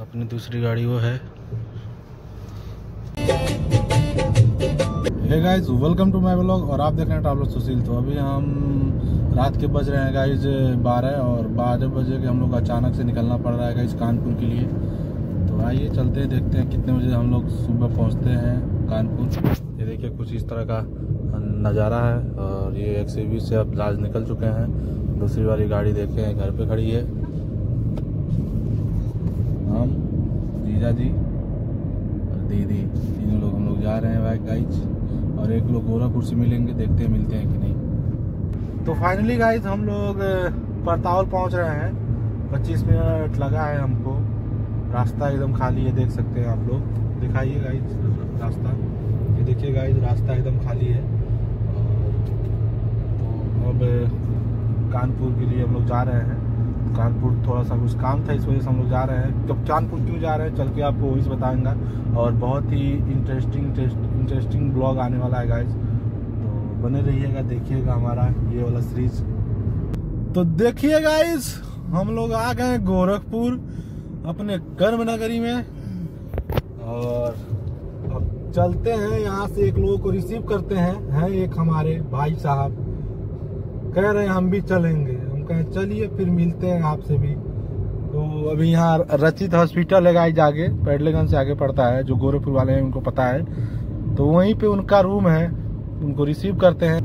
अपनी दूसरी गाड़ी वो है। Hey guys welcome to my blog और आप देख रहे हैं ट्रैवलर सुशील तो अभी हम रात के बज रहे हैं गाइस बारह और बारह बजे के हम लोग अचानक से निकलना पड़ रहा है गाइस कानपुर के लिए। तो आइए चलते हैं, देखते हैं कितने बजे हम लोग सुबह पहुँचते हैं कानपुर। ये देखिए कुछ इस तरह का नज़ारा है और ये एक से बीस से अब राज निकल चुके हैं। दूसरी वाली गाड़ी देखे हैं घर पर खड़ी है हम जीजा जी और दीदी, तीनों लोग हम लोग जा रहे हैं बाइक गाइज़ और एक लोग गोरखपुर से मिलेंगे, देखते हैं, मिलते हैं कि नहीं। तो फाइनली गाइज़ हम लोग परतावल पहुँच रहे हैं। 25 मिनट लगा है हमको। रास्ता एकदम खाली है, देख सकते हैं आप लोग। दिखाइए गाइज़ रास्ता। ये देखिए गाइज़ रास्ता एकदम खाली है। और तो अब, कानपुर के लिए हम लोग जा रहे हैं। कानपुर थोड़ा सा कुछ काम था, इस वजह से हम लोग जा रहे हैं। जब कानपुर क्यों जा रहे हैं? चल के आपको वही बताऊँगा। और बहुत ही इंटरेस्टिंग इंटरेस्टिंग ब्लॉग आने वाला है गाइज़ तो बने रहिएगा, देखिएगा हमारा ये वाला सीरीज़ तो देखिए गाइज़ हम लोग आ गए गोरखपुर, अपने कर्म नगरी में। और अब चलते हैं यहाँ से एक लोगों को रिसीव करते हैं हैं एक हमारे भाई साहब। कह रहे हैं, हम भी चलेंगे। कहें, चलिए फिर मिलते हैं आपसे भी। तो अभी यहाँ रचित हॉस्पिटल है गाइज़ आगे पेडलेगंज से आगे पड़ता है, जो गोरखपुर वाले हैं, उनको पता है। तो वहीं पे उनका रूम है, उनको रिसीव करते हैं।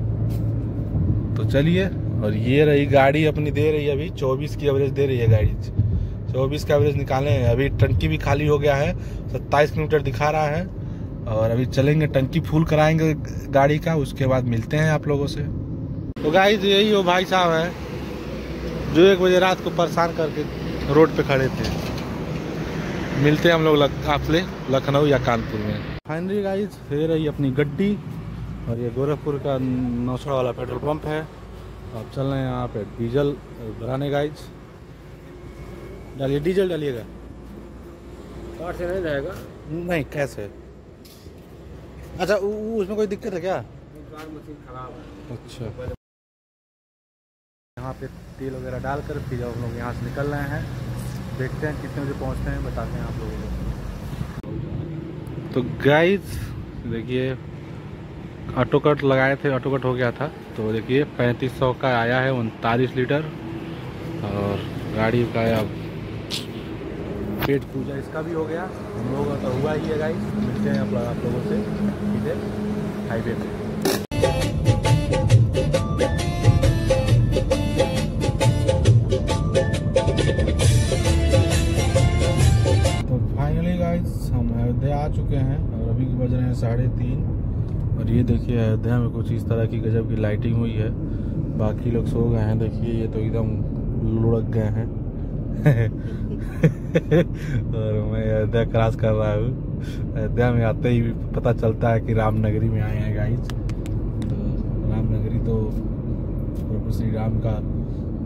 तो चलिए, और ये रही गाड़ी अपनी दे रही है अभी 24 की एवरेज दे रही है गाड़ी 24 का एवरेज निकाले हैं। अभी टंकी भी खाली हो गया है 27 किलोमीटर दिखा रहा है। और अभी चलेंगे, टंकी फुल कराएँगे गाड़ी का, उसके बाद मिलते हैं आप लोगों से। तो गाइज़ यही हो भाई साहब है। जो एक बजे रात को परेशान करके रोड पे खड़े थे। मिलते हैं हम लोग आपसे लखनऊ या कानपुर में। फाइनली गाइज़ ये रही अपनी गड्डी और ये गोरखपुर का नौसड़ा वाला पेट्रोल पंप है। अब चल रहे हैं यहाँ पे डीजल भराने गाइज़ डालिए डीजल डालिएगा। कार से नहीं जाएगा? नहीं कैसे? अच्छा उ- उ- उसमें कोई दिक्कत है क्या? कार मशीन खराब है। अच्छा। यहाँ पे तेल वगैरह डालकर फिर हम लोग यहाँ से निकल रहे हैं। देखते हैं कितने बजे पहुँचते हैं, बताते हैं आप लोगों को। तो गाइज़ देखिए ऑटो कट लगाए थे ऑटो कट हो गया था। तो देखिए, पैंतीस सौ का आया है, उनतालीस लीटर। और गाड़ी का अब पेट पूजा इसका भी हो गया। हम लोगों का तो हुआ ही है गाइज़ मिलते हैं आप आप लोगों से, सीधे हाईवे पे। अयोध्या आ चुके हैं और अभी के बज रहे हैं साढ़े तीन। और ये देखिए अयोध्या में कुछ इस तरह की गजब की लाइटिंग हुई है। बाकी लोग सो गए हैं, देखिए ये तो एकदम लुढ़क गए हैं। और मैं अयोध्या क्रॉस कर रहा हूँ। अयोध्या में आते ही पता चलता है कि रामनगरी में आए हैं गाइस तो रामनगरी तो प्रभु श्री राम का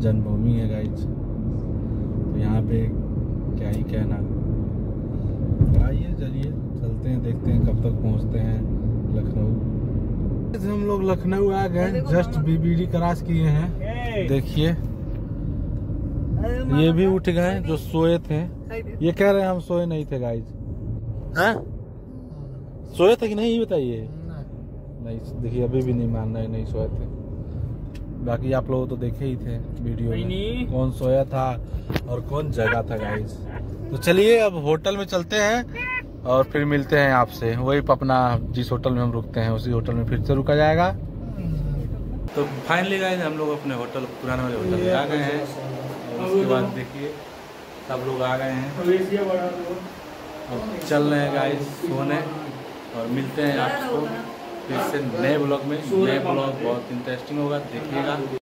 जन्मभूमि है गाइज़ तो यहाँ पे क्या ही कहना। आइए चलिए। चलते हैं देखते हैं कब तक पहुँचते हैं लखनऊ। हम लोग लखनऊ आ गए जस्ट बीबीडी क्रॉस किए हैं। देखिए। ये भी उठ गए जो सोए थे। ये कह रहे हैं हम सोए नहीं थे गाइज़ हैं? सोए थे कि नहीं बताइए? नहीं देखिए अभी भी नहीं मान रहे नहीं सोए थे। बाकी आप लोग तो देखे ही थे वीडियो में। कौन सोया था और कौन जगह था गाइस तो चलिए अब होटल में चलते हैं और फिर मिलते हैं आपसे। वही अपना जिस होटल में हम रुकते हैं उसी होटल में फिर से रुका जाएगा। तो फाइनली गाइज़ हम लोग अपने होटल पुराने वाले होटल में आ गए हैं। उसके बाद देखिए सब लोग आ गए हैं। अब चल रहे हैं गाइस सोने। और मिलते हैं आपको। फिर से नए ब्लॉग में नए ब्लॉग बहुत इंटरेस्टिंग होगा देखिएगा।